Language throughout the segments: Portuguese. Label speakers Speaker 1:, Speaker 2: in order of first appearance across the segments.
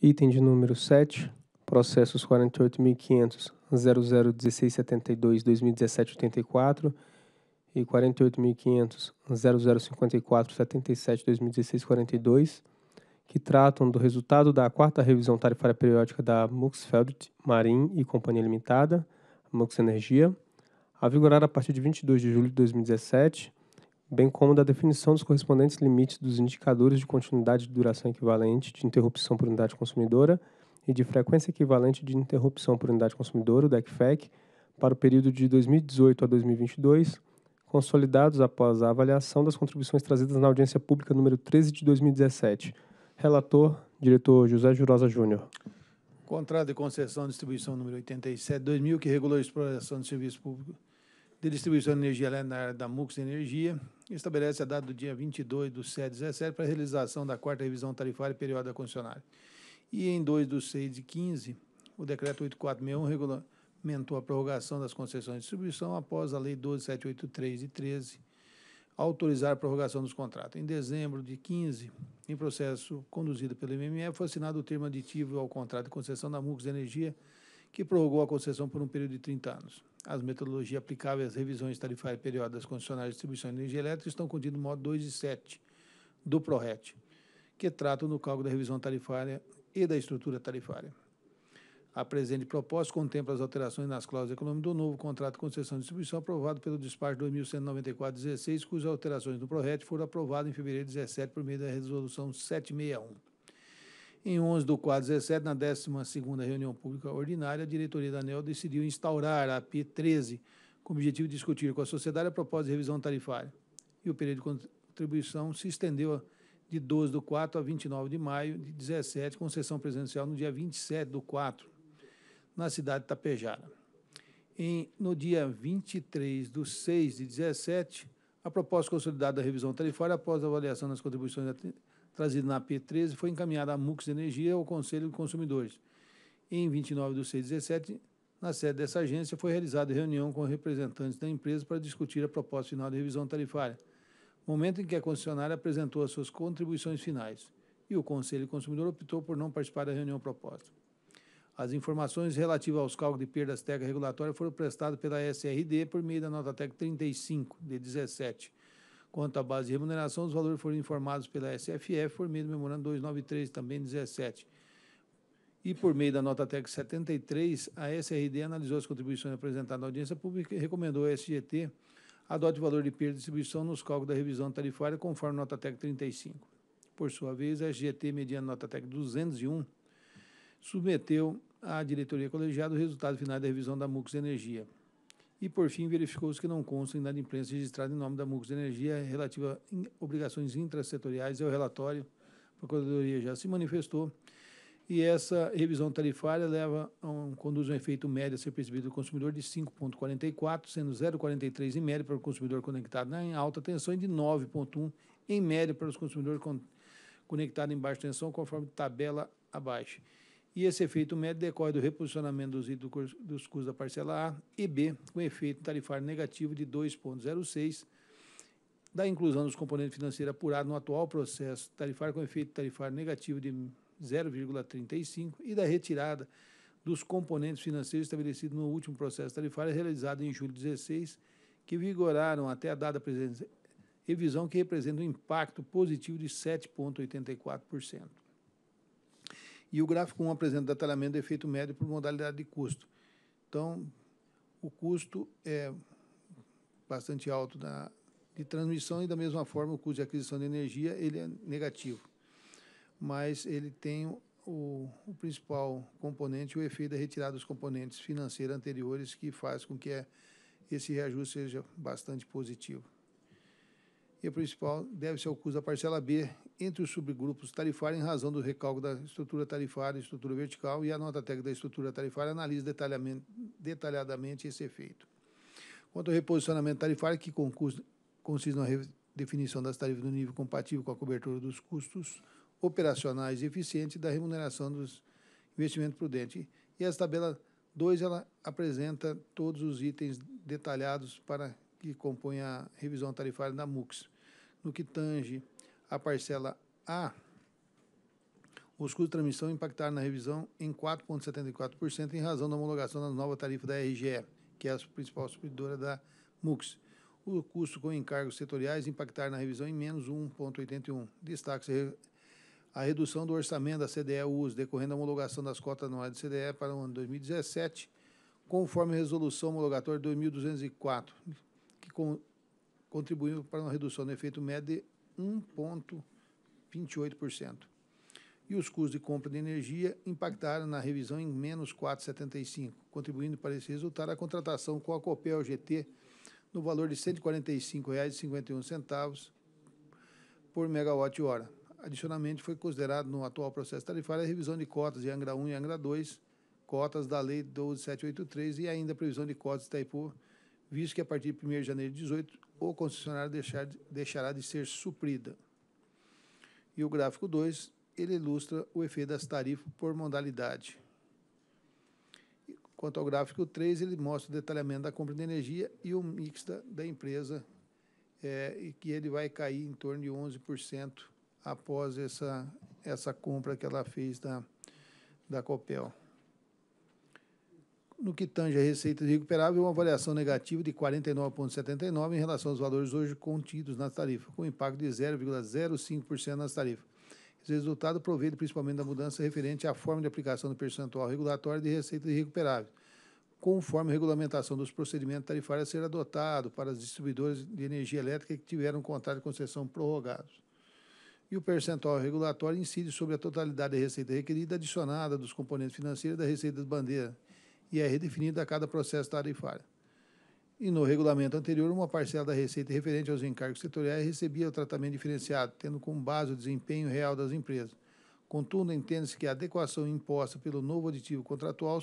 Speaker 1: Item de número 7, processos 48.500.001672.2017.84 e 48.500.0054.77.2016.42, que tratam do resultado da quarta revisão tarifária periódica da Muxfeld Marim e Companhia Limitada, Mux Energia, a vigorar a partir de 22 de julho de 2017, bem como da definição dos correspondentes limites dos indicadores de continuidade de duração equivalente de interrupção por unidade consumidora e de frequência equivalente de interrupção por unidade consumidora, o DECFEC, para o período de 2018 a 2022, consolidados após a avaliação das contribuições trazidas na audiência pública número 13 de 2017. Relator, diretor José Jurosa Júnior.
Speaker 2: Contrato de concessão de distribuição número 87 2000, que regulou a exploração de serviço público de distribuição de energia elétrica na área da Mux Energia, estabelece a data do dia 22 do 7 17 para a realização da quarta revisão tarifária periódica concessionária. E em 2 do 6 de 15, o decreto 8461 regulamentou a prorrogação das concessões de distribuição após a lei 12783 de 13 autorizar a prorrogação dos contratos. Em dezembro de 15, em processo conduzido pelo MMF, foi assinado o termo aditivo ao contrato de concessão da Mux Energia, que prorrogou a concessão por um período de 30 anos. As metodologias aplicáveis às revisões tarifárias periódicas concessionárias de distribuição de energia elétrica estão contidas no modo 2 e 7 do PRORET, que tratam do cálculo da revisão tarifária e da estrutura tarifária. A presente proposta contempla as alterações nas cláusulas econômicas do novo contrato de concessão de distribuição aprovado pelo despacho 2194-16, cujas alterações do PRORET foram aprovadas em fevereiro de 17 por meio da resolução 761. Em 11 do 4 17, na 12ª reunião pública ordinária, a diretoria da ANEL decidiu instaurar a P13 com o objetivo de discutir com a sociedade a proposta de revisão tarifária. E o período de contribuição se estendeu de 12 do 4 a 29 de maio de 17, com sessão presencial no dia 27 do 4, na cidade de Tapejara. Em, no dia 23 do 6 de 17, a proposta consolidada da revisão tarifária, após a avaliação das contribuições trazida na P13, foi encaminhada à Mux Energia ao Conselho de Consumidores. Em 29 de 6 17, na sede dessa agência, foi realizada reunião com representantes da empresa para discutir a proposta final de revisão tarifária, momento em que a concessionária apresentou as suas contribuições finais, e o Conselho de Consumidor optou por não participar da reunião proposta. As informações relativas aos cálculos de perdas técnicas regulatórias foram prestadas pela SRD por meio da nota técnica 35, de 17, Quanto à base de remuneração, os valores foram informados pela SFF por meio do memorando 293, também 17. E por meio da nota técnica 73, a SRD analisou as contribuições apresentadas na audiência pública e recomendou ao SGT adote o valor de perda de distribuição nos cálculos da revisão tarifária conforme nota técnica 35. Por sua vez, a SGT, mediante nota técnica 201, submeteu à diretoria colegiada o resultado final da revisão da MUX Energia, e, por fim, verificou-se que não consta em nada imprensa registrada em nome da MUX de Energia relativa a obrigações intrasetoriais. É o relatório, a Procuradoria já se manifestou. E essa revisão tarifária leva a um, conduz um efeito médio a ser percebido do consumidor de 5,44, sendo 0,43 em média para o consumidor conectado em alta tensão e de 9,1 em média para os consumidores con conectados em baixa tensão, conforme tabela abaixo e esse efeito médio decorre do reposicionamento dos dos custos da parcela A e B, com efeito tarifário negativo de 2,06, da inclusão dos componentes financeiros apurados no atual processo tarifário com efeito tarifário negativo de 0,35 e da retirada dos componentes financeiros estabelecidos no último processo tarifário realizado em julho de 16, que vigoraram até a presente revisão que representa um impacto positivo de 7,84%. E o gráfico 1 apresenta detalhamento do efeito médio por modalidade de custo. Então, o custo é bastante alto da, de transmissão e, da mesma forma, o custo de aquisição de energia ele é negativo. Mas ele tem o, o principal componente, o efeito da retirada dos componentes financeiros anteriores, que faz com que esse reajuste seja bastante positivo. E o principal deve ser o custo da parcela B, entre os subgrupos tarifários em razão do recálculo da estrutura tarifária, estrutura vertical e a nota técnica da estrutura tarifária analisa detalhadamente esse efeito. Quanto ao reposicionamento tarifário, que consiste na definição das tarifas do nível compatível com a cobertura dos custos operacionais e eficientes da remuneração dos investimentos prudentes. E essa tabela 2 ela apresenta todos os itens detalhados para que compõem a revisão tarifária da MUX. No que tange a parcela A, Os custos de transmissão impactaram na revisão em 4,74% em razão da homologação da nova tarifa da RGE, que é a principal supridora da MUX. O custo com encargos setoriais impactaram na revisão em menos 1,81. Destaque-se a redução do orçamento da CDE US, decorrendo da homologação das cotas anuais de CDE para o ano 2017, conforme a resolução homologatória 2204, que com, contribuiu para uma redução do efeito médio de 1,28%. E os custos de compra de energia impactaram na revisão em menos 4,75, contribuindo para esse resultado a contratação com a Copel GT no valor de R$ 145,51 por megawatt-hora. Adicionalmente, foi considerado no atual processo tarifário a revisão de cotas de Angra 1 e Angra 2, cotas da Lei 12783 e ainda a previsão de cotas de Itaipu, visto que a partir de 1 de janeiro de 2018 o concessionário deixar, deixará de ser suprida. E o gráfico 2, ele ilustra o efeito das tarifas por modalidade. Quanto ao gráfico 3, ele mostra o detalhamento da compra de energia e o mix da, da empresa, é, e que ele vai cair em torno de 11% após essa, essa compra que ela fez da, da Copel. No que tange a receita recuperável, uma variação negativa de 49,79 em relação aos valores hoje contidos na tarifa, com impacto de 0,05% nas tarifas. Esse resultado provém principalmente da mudança referente à forma de aplicação do percentual regulatório de receita recuperável, conforme a regulamentação dos procedimentos tarifários a ser adotado para as distribuidoras de energia elétrica que tiveram contrato de concessão prorrogados. E o percentual regulatório incide sobre a totalidade da receita requerida adicionada dos componentes financeiros da receita de bandeira e é redefinida a cada processo tarifário. E no regulamento anterior, uma parcela da receita referente aos encargos setoriais recebia o tratamento diferenciado, tendo como base o desempenho real das empresas. Contudo, entende-se que a adequação imposta pelo novo aditivo contratual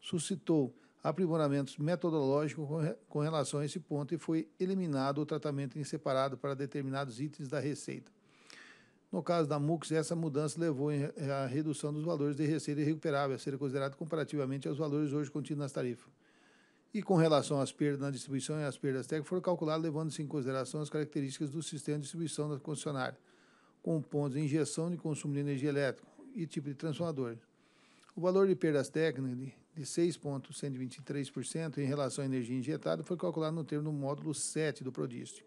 Speaker 2: suscitou aprimoramentos metodológicos com relação a esse ponto e foi eliminado o tratamento em separado para determinados itens da receita. No caso da MUX, essa mudança levou à redução dos valores de receita irrecuperável, a ser considerado comparativamente aos valores hoje contidos nas tarifas. E com relação às perdas na distribuição e às perdas técnicas, foram calculadas levando-se em consideração as características do sistema de distribuição da concessionária, com pontos de injeção de consumo de energia elétrica e tipo de transformador. O valor de perdas técnicas de, de 6,123% em relação à energia injetada foi calculado no termo do módulo 7 do PRODIST.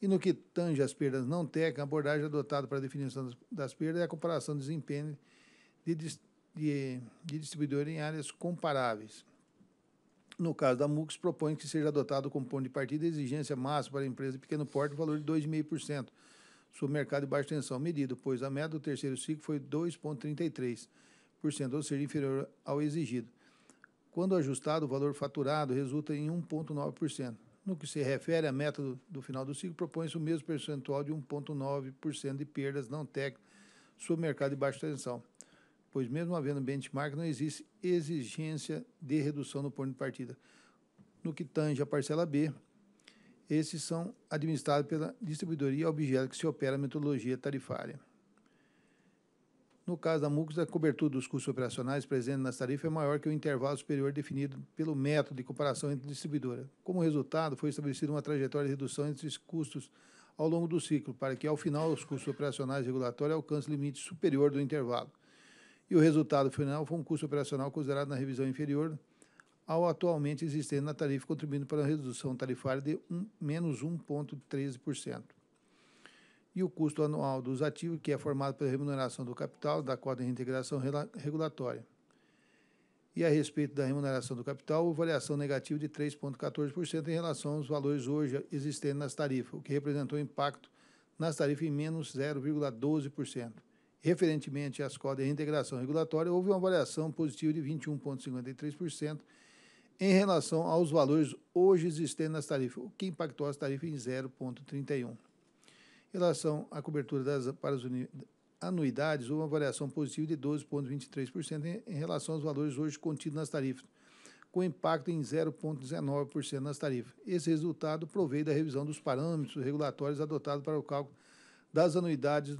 Speaker 2: E no que tange às perdas não técnicas, a abordagem adotada para a definição das, das perdas é a comparação do desempenho de, de, de distribuidor em áreas comparáveis. No caso da MUX, propõe que seja adotado como ponto de partida a exigência máxima para a empresa de pequeno porte, valor de 2,5% sobre mercado de baixa tensão, medido, pois a média do terceiro ciclo foi 2,33%, ou seja, inferior ao exigido. Quando ajustado, o valor faturado resulta em 1,9%. No que se refere à meta do, do final do ciclo, propõe-se o mesmo percentual de 1,9% de perdas não técnicas sobre o mercado de baixa tensão pois mesmo havendo benchmark, não existe exigência de redução no ponto de partida. No que tange a parcela B, esses são administrados pela distribuidoria objeto que se opera a metodologia tarifária. No caso da MUX, a cobertura dos custos operacionais presentes nas tarifas é maior que o intervalo superior definido pelo método de comparação entre distribuidora. Como resultado, foi estabelecida uma trajetória de redução entre esses custos ao longo do ciclo, para que, ao final, os custos operacionais regulatórios alcancem limite superior do intervalo e o resultado final foi um custo operacional considerado na revisão inferior ao atualmente existente na tarifa, contribuindo para a redução tarifária de um, menos 1,13%. E o custo anual dos ativos, que é formado pela remuneração do capital, da cota de reintegração regulatória. E a respeito da remuneração do capital, variação negativa de 3,14% em relação aos valores hoje existentes nas tarifas, o que representou impacto nas tarifas em menos 0,12%. Referentemente às cotas de reintegração regulatória, houve uma variação positiva de 21,53% em relação aos valores hoje existentes nas tarifas, o que impactou as tarifas em 0,31%. Em relação à cobertura das, para as anuidades, houve uma variação positiva de 12,23% em relação aos valores hoje contidos nas tarifas, com impacto em 0,19% nas tarifas. Esse resultado proveio da revisão dos parâmetros regulatórios adotados para o cálculo das anuidades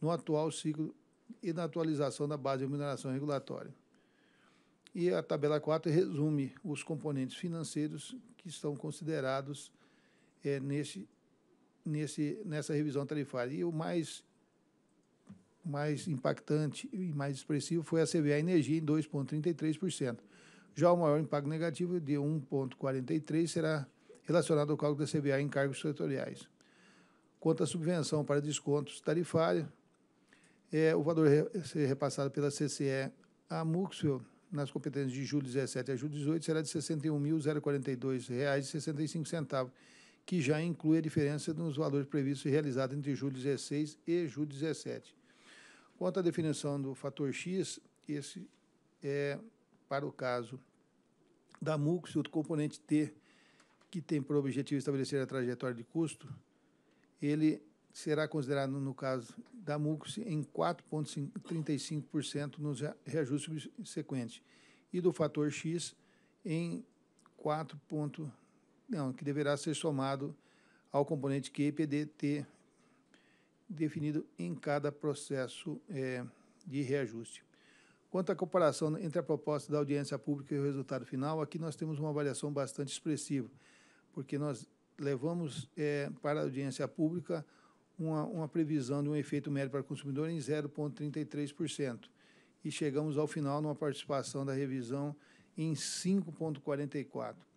Speaker 2: no atual ciclo e na atualização da base de remuneração regulatória. E a tabela 4 resume os componentes financeiros que estão considerados é, nesse, nesse, nessa revisão tarifária. E o mais mais impactante e mais expressivo foi a CVA Energia, em 2,33%. Já o maior impacto negativo, de 1,43%, será relacionado ao cálculo da CVA em cargos setoriais. Quanto à subvenção para descontos tarifários, é, o valor ser repassado pela CCE a Muxel nas competências de julho 17 a julho 18 será de R$ 61.042,65, que já inclui a diferença nos valores previstos e realizados entre julho 16 e julho 17. Quanto à definição do fator X, esse é para o caso da MUX, o componente T, que tem por objetivo estabelecer a trajetória de custo, ele será considerado, no caso da MUX, em 4,35% nos reajustes subsequentes, e do fator X em 4, não, que deverá ser somado ao componente Q e PDT definido em cada processo é, de reajuste. Quanto à comparação entre a proposta da audiência pública e o resultado final, aqui nós temos uma avaliação bastante expressiva, porque nós levamos é, para a audiência pública uma, uma previsão de um efeito médio para o consumidor em 0,33%. E chegamos ao final numa participação da revisão em 5,44%.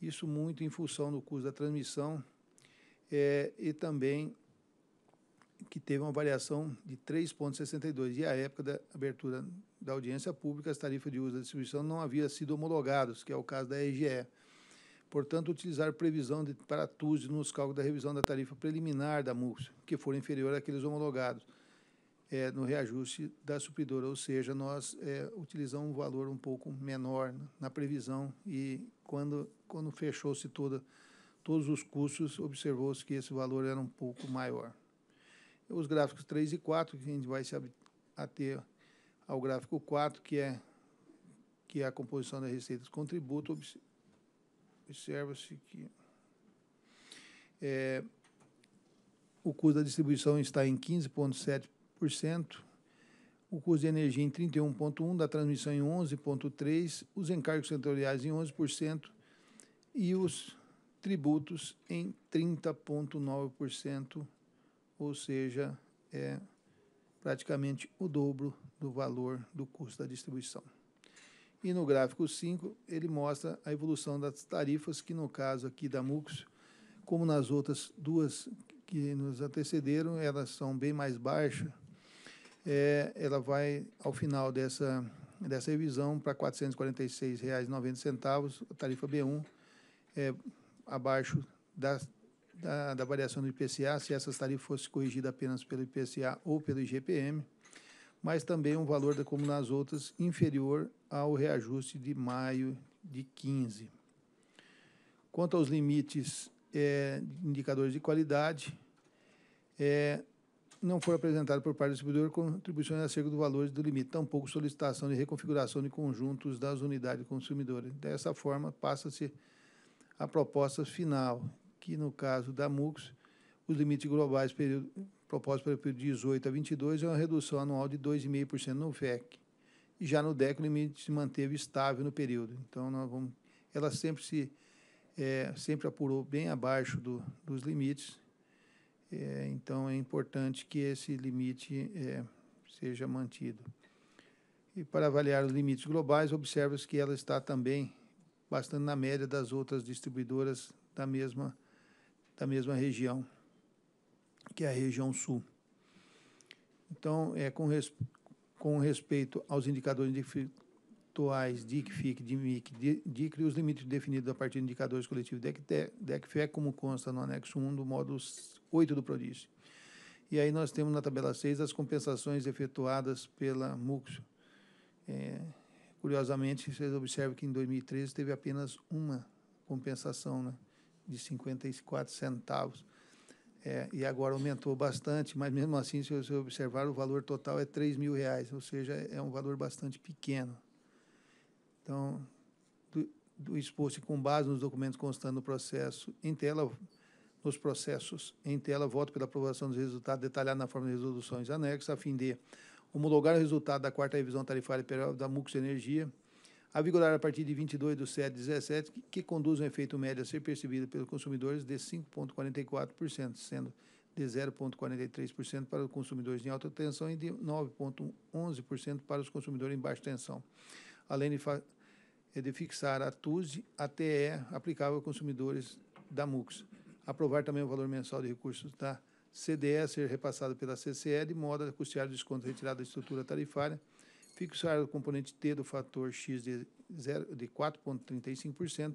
Speaker 2: Isso muito em função do custo da transmissão é, e também que teve uma variação de 3,62. E à época da abertura da audiência pública, as tarifas de uso da distribuição não haviam sido homologadas, que é o caso da EGE. Portanto, utilizar previsão de, para TUS nos cálculos da revisão da tarifa preliminar da MUX, que for inferior àqueles homologados, é, no reajuste da supridora, ou seja, nós é, utilizamos um valor um pouco menor na previsão e quando, quando fechou-se todos os custos, observou-se que esse valor era um pouco maior. Os gráficos 3 e 4, que a gente vai se ater ao gráfico 4, que é, que é a composição das receitas com tributo, observa-se que é, o custo da distribuição está em 15,7%, o custo de energia em 31,1%, da transmissão em 11,3%, os encargos setoriais em 11% e os tributos em 30,9%, ou seja, é praticamente o dobro do valor do custo da distribuição. E no gráfico 5, ele mostra a evolução das tarifas, que no caso aqui da MUX, como nas outras duas que nos antecederam, elas são bem mais baixas. É, ela vai, ao final dessa, dessa revisão, para R$ 446,90, a tarifa B1, é, abaixo da, da, da variação do IPCA, se essas tarifas fossem corrigidas apenas pelo IPCA ou pelo IGPM mas também um valor, como nas outras, inferior ao reajuste de maio de 15. Quanto aos limites é, indicadores de qualidade, é, não foi apresentado por parte do distribuidor contribuições acerca do valor do limite, tampouco solicitação de reconfiguração de conjuntos das unidades consumidoras. Dessa forma, passa-se a proposta final, que no caso da MUX, os limites globais período, proposta para o período de 18 a 22 é uma redução anual de 2,5% no VEC. E já no DEC o limite se manteve estável no período. Então, nós vamos, ela sempre se é, sempre apurou bem abaixo do, dos limites. É, então, é importante que esse limite é, seja mantido. E para avaliar os limites globais, observa-se que ela está também bastante na média das outras distribuidoras da mesma, da mesma região que é a região sul. Então, é, com, res, com respeito aos indicadores individuais DIC, FIC, DIMIC, DICRE, os limites definidos a partir de indicadores coletivos DEC, DEC, como consta no anexo 1 do módulo 8 do PRODICE. E aí nós temos na tabela 6 as compensações efetuadas pela MUX. É, curiosamente, vocês observam que em 2013 teve apenas uma compensação né, de 54 centavos. É, e agora aumentou bastante, mas mesmo assim, se você observar, o valor total é 3 mil reais, ou seja, é um valor bastante pequeno. Então, do, do exposto com base nos documentos constando no processo em tela, nos processos em tela, voto pela aprovação dos resultados detalhados na forma de resoluções anexas, a fim de homologar o resultado da quarta revisão tarifária da MUX Energia, a vigorar a partir de 22 de 7 17, que, que conduz um efeito médio a ser percebido pelos consumidores de 5,44%, sendo de 0,43% para os consumidores em alta tensão e de 9,11% para os consumidores em baixa tensão, além de, de fixar a TUSE ATE aplicável a consumidores da MUX. Aprovar também o valor mensal de recursos da CDE a ser repassado pela CCE de modo a custear o desconto retirado da estrutura tarifária, fixar o componente T do fator X de, de 4,35%,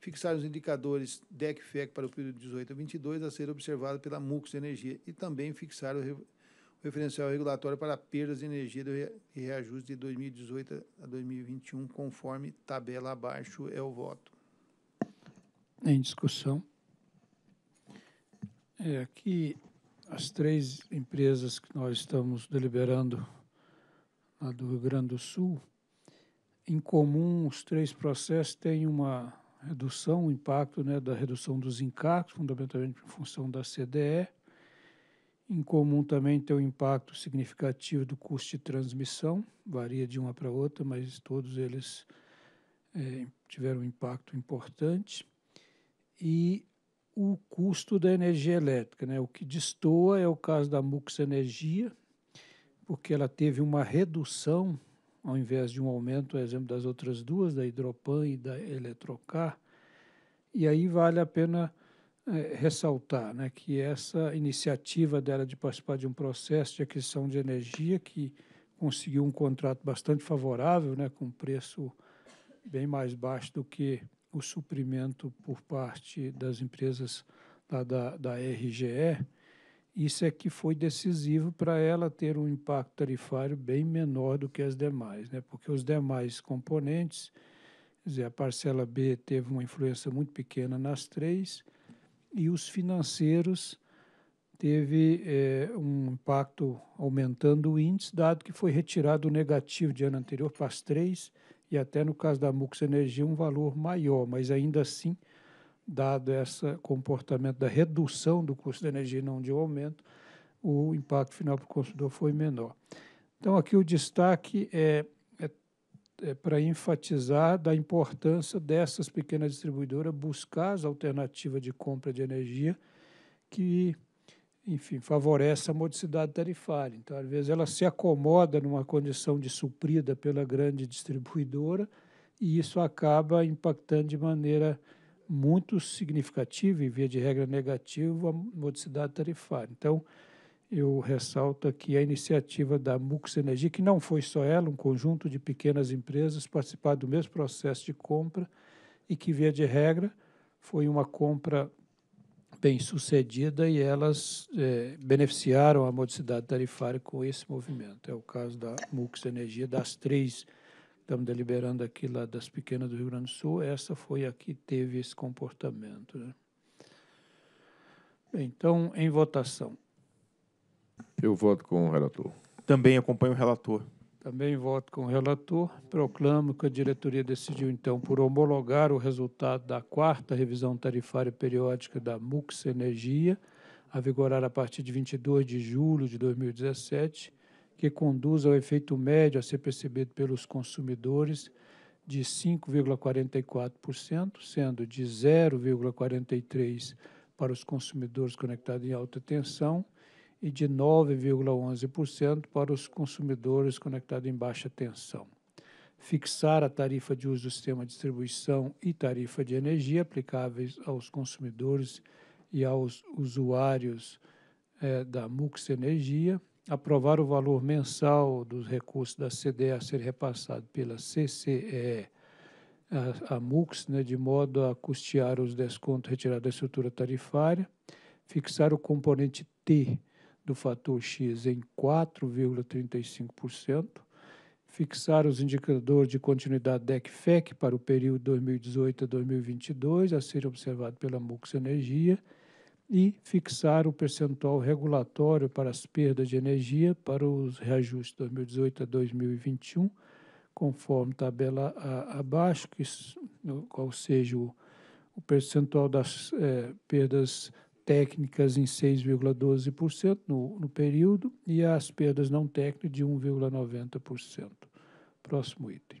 Speaker 2: fixar os indicadores DEC-FEC para o período 18 a 22 a ser observado pela MUX Energia e também fixar o, re, o referencial regulatório para perdas de energia e reajuste de 2018 a 2021, conforme tabela abaixo é o voto.
Speaker 3: Em discussão. É, aqui as três empresas que nós estamos deliberando lá do Rio Grande do Sul, em comum os três processos têm uma redução, o impacto né, da redução dos encargos, fundamentalmente em função da CDE. Em comum também tem o impacto significativo do custo de transmissão, varia de uma para outra, mas todos eles é, tiveram um impacto importante. E o custo da energia elétrica. Né? O que destoa é o caso da Mux Energia, porque ela teve uma redução, ao invés de um aumento, por exemplo, das outras duas, da Hidropan e da Eletrocar. E aí vale a pena é, ressaltar né, que essa iniciativa dela de participar de um processo de aquisição de energia que conseguiu um contrato bastante favorável, né, com preço bem mais baixo do que o suprimento por parte das empresas da, da, da RGE, isso é que foi decisivo para ela ter um impacto tarifário bem menor do que as demais, né? porque os demais componentes, dizer, a parcela B teve uma influência muito pequena nas três, e os financeiros teve é, um impacto aumentando o índice, dado que foi retirado o negativo de ano anterior para as três, e até no caso da Mux Energia um valor maior, mas ainda assim, dado esse comportamento da redução do custo da energia e não de um aumento, o impacto final para o consumidor foi menor. Então, aqui o destaque é, é, é para enfatizar da importância dessas pequenas distribuidoras buscar as alternativas de compra de energia que enfim, favorece a modicidade tarifária. Então, às vezes, ela se acomoda numa condição de suprida pela grande distribuidora e isso acaba impactando de maneira muito significativa e, via de regra, negativa a modicidade tarifária. Então, eu ressalto aqui a iniciativa da Mux Energia, que não foi só ela, um conjunto de pequenas empresas participaram do mesmo processo de compra e que, via de regra, foi uma compra bem sucedida e elas é, beneficiaram a modicidade tarifária com esse movimento. É o caso da Mux Energia, das três estamos deliberando aqui lá das pequenas do Rio Grande do Sul, essa foi a que teve esse comportamento. Né? Então, em votação.
Speaker 4: Eu voto com o relator.
Speaker 5: Também acompanho o relator.
Speaker 3: Também voto com o relator. Proclamo que a diretoria decidiu, então, por homologar o resultado da quarta revisão tarifária periódica da Mux Energia, a vigorar a partir de 22 de julho de 2017, que conduz ao efeito médio a ser percebido pelos consumidores de 5,44%, sendo de 0,43% para os consumidores conectados em alta tensão e de 9,11% para os consumidores conectados em baixa tensão. Fixar a tarifa de uso do sistema de distribuição e tarifa de energia aplicáveis aos consumidores e aos usuários é, da Mux Energia. Aprovar o valor mensal dos recursos da CDE a ser repassado pela CCE a, a MUX, né, de modo a custear os descontos retirados da estrutura tarifária. Fixar o componente T do fator X em 4,35%, fixar os indicadores de continuidade DEC-FEC para o período 2018 a 2022, a ser observado pela MUX Energia, e fixar o percentual regulatório para as perdas de energia para os reajustes 2018 a 2021, conforme tabela abaixo, que, qual seja o, o percentual das é, perdas técnicas em 6,12% no, no período e as perdas não técnicas de 1,90%. Próximo item.